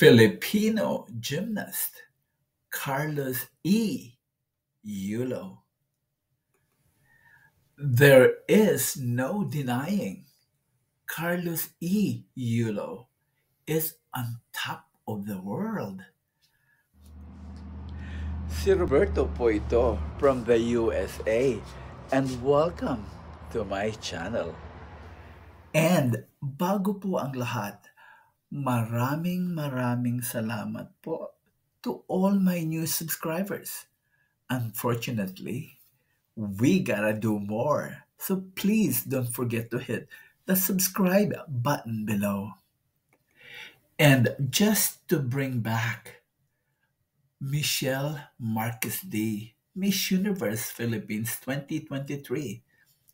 Filipino gymnast Carlos E. Yulo. There is no denying Carlos E. Yulo is on top of the world. Si Roberto po ito from the USA and welcome to my channel. And bago po ang lahat, maraming maraming salamat po to all my new subscribers. Unfortunately, we gotta do more. So please don't forget to hit the subscribe button below. And just to bring back Michelle Marquez Dee, Miss Universe Philippines 2023,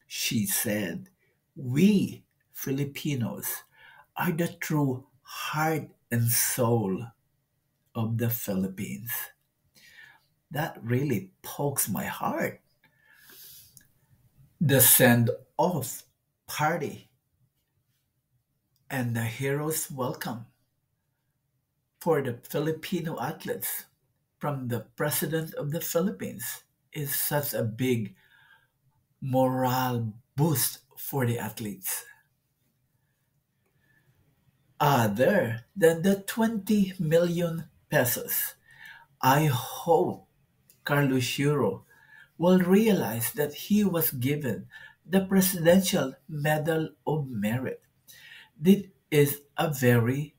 she said, We Filipinos are the true heart and soul of the Philippines. That really pokes my heart. The send off party and the hero's welcome for the Filipino athletes from the President of the Philippines is such a big morale boost for the athletes. Other than the 20 million pesos, I hope Carlos Yulo will realize that he was given the Presidential Medal of Merit. This is a very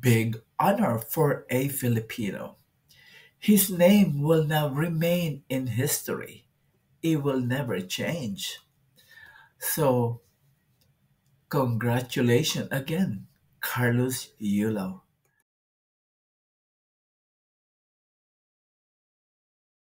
big honor for a Filipino. His name will now remain in history. It will never change. So, congratulations again, Carlos Yulo.